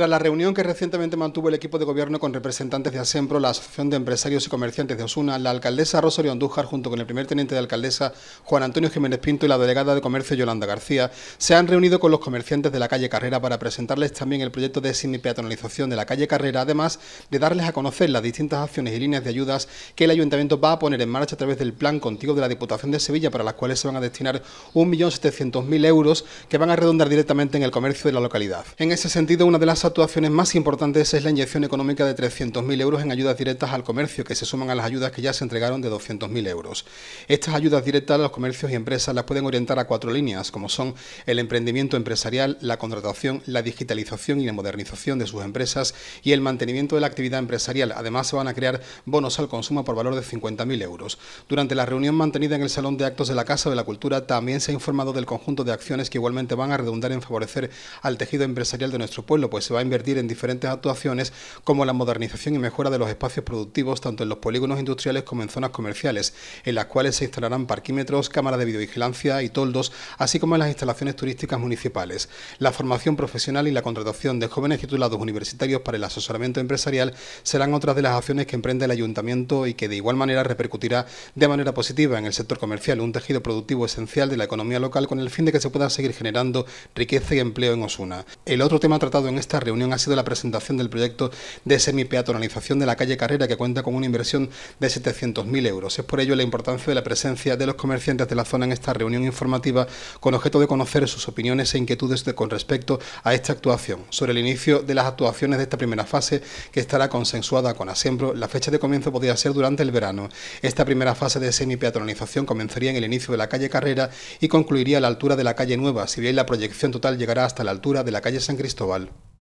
Tras la reunión que recientemente mantuvo el equipo de gobierno con representantes de Asempro, la Asociación de Empresarios y Comerciantes de Osuna, la alcaldesa Rosario Andújar, junto con el primer teniente de alcaldesa Juan Antonio Jiménez Pinto y la delegada de Comercio Yolanda García, se han reunido con los comerciantes de la calle Carrera para presentarles también el proyecto de semipeatonalización de la calle Carrera, además de darles a conocer las distintas acciones y líneas de ayudas que el Ayuntamiento va a poner en marcha a través del plan contigo de la Diputación de Sevilla, para las cuales se van a destinar 1.700.000 euros que van a redundar directamente en el comercio de la localidad. En ese sentido, una de las actuaciones más importantes es la inyección económica de 300.000 euros en ayudas directas al comercio, que se suman a las ayudas que ya se entregaron de 200.000 euros. Estas ayudas directas a los comercios y empresas las pueden orientar a cuatro líneas, como son el emprendimiento empresarial, la contratación, la digitalización y la modernización de sus empresas y el mantenimiento de la actividad empresarial. Además, se van a crear bonos al consumo por valor de 50.000 euros. Durante la reunión mantenida en el Salón de Actos de la Casa de la Cultura, también se ha informado del conjunto de acciones que igualmente van a redundar en favorecer al tejido empresarial de nuestro pueblo, pues se va a invertir en diferentes actuaciones como la modernización y mejora de los espacios productivos tanto en los polígonos industriales como en zonas comerciales, en las cuales se instalarán parquímetros, cámaras de videovigilancia y toldos, así como en las instalaciones turísticas municipales. La formación profesional y la contratación de jóvenes titulados universitarios para el asesoramiento empresarial serán otras de las acciones que emprende el ayuntamiento y que de igual manera repercutirá de manera positiva en el sector comercial, un tejido productivo esencial de la economía local con el fin de que se pueda seguir generando riqueza y empleo en Osuna. El otro tema tratado en esta reunión ha sido la presentación del proyecto de semipeatonalización de la calle Carrera, que cuenta con una inversión de 700.000 euros. Es por ello la importancia de la presencia de los comerciantes de la zona en esta reunión informativa, con objeto de conocer sus opiniones e inquietudes con respecto a esta actuación. Sobre el inicio de las actuaciones de esta primera fase, que estará consensuada con Asembro, la fecha de comienzo podría ser durante el verano. Esta primera fase de semipeatonalización comenzaría en el inicio de la calle Carrera y concluiría a la altura de la calle Nueva, si bien la proyección total llegará hasta la altura de la calle San Cristóbal.